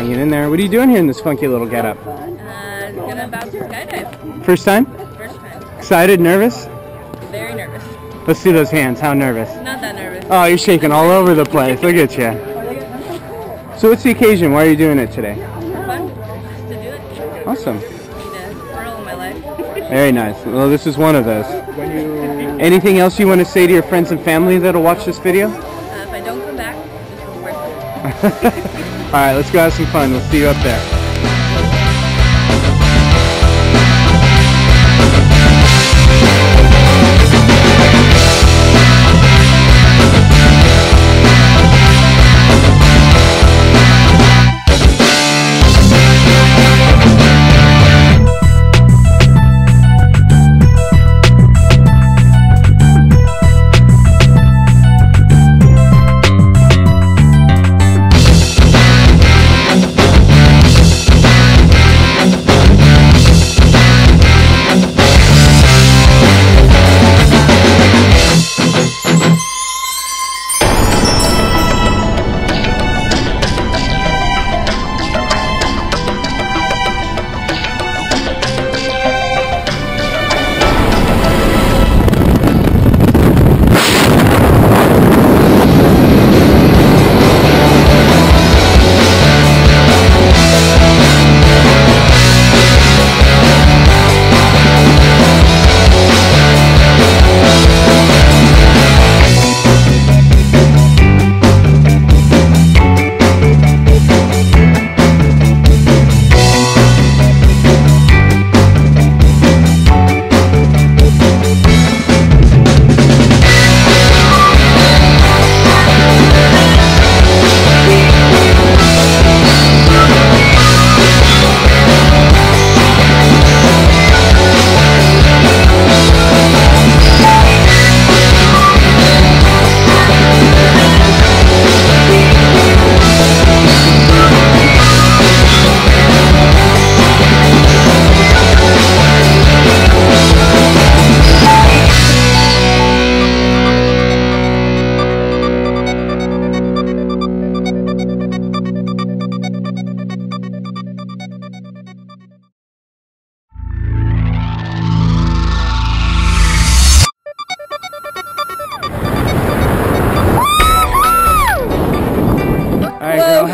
hanging in there. What are you doing here in this funky little getup? Uh, gonna about to skydive. First time? First time. Excited? Nervous? Very nervous. Let's see those hands. How nervous? Not that nervous. Oh, you're shaking all over the place. Look at you. So what's the occasion? Why are you doing it today? Fun. Just to do it. Awesome. Need a thrill in my life. Very nice. Well, this is one of those. Anything else you want to say to your friends and family that'll watch this video? Worth it. All right, let's go have some fun. We'll see you up there.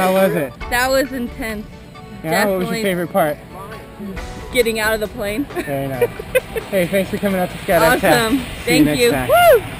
How was it? That was intense. Yeah, what was your favorite part? Getting out of the plane. Very nice. hey, thanks for coming out to Skydive awesome. See you Thank next you. Woo!